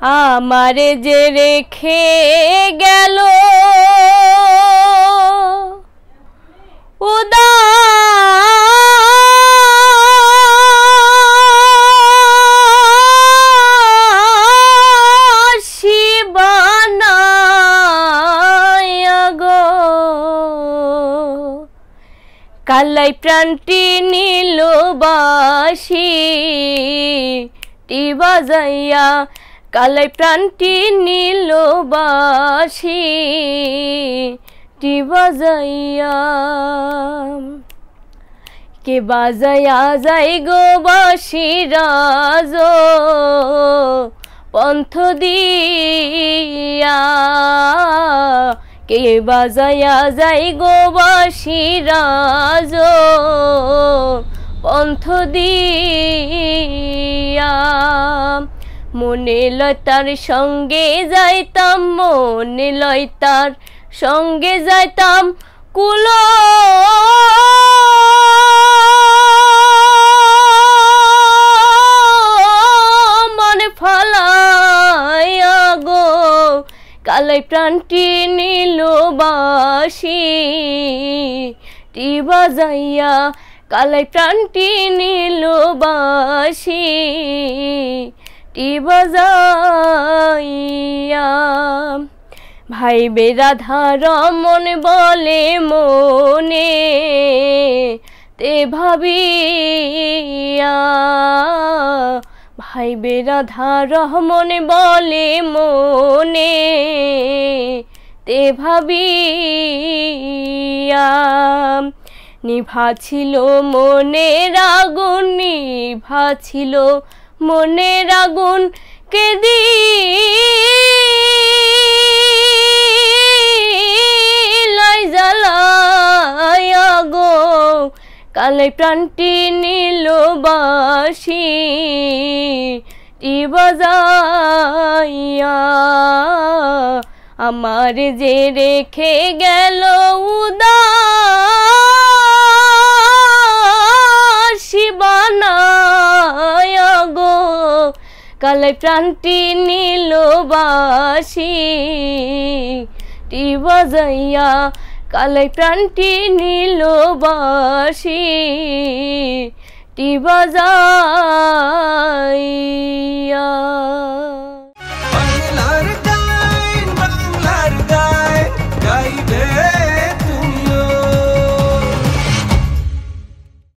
আমারে যে রেখে গেল। কালাই প্রাণটি নীল বাসি টি বাজাইয়া কালাই প্রাণটি নীল বাসি টি বাজাইয়া। কে বাজাইয়া যাই গো বাসি রাজ, পন্থ দিয়া। কে বাজাইয়া যাই গো বাসি রাজ, পন্থ দিয়া। মনে লতার সঙ্গে যাইতাম, মনে লতার সঙ্গে যাইতাম কুল। মনে ফলাইয়া গো কালাই প্রাণটি নীল বাসি টি বাজাইয়া কালাই প্রাণটি নীল বাসি বাজাইয়া ভাই বেরাধা রমন বলে মনে, তে ভাবিয়া। ভাই বেরাধা রহমন বলে মনে, তে ভাবিয়া। নিভা ছিল মনের আগুন, নিভা ছিল মনের আগুন কেদি। লাই জ্বালায়া গো কালে প্রাণটি নীল বাসি বাজাইয়া। আমার যে রেখে গেল উদা কালে প্রাণটি নীল বাসি টি বাজাইয়া কালে প্রাণটি নীল বাসি টি বাজাইয়া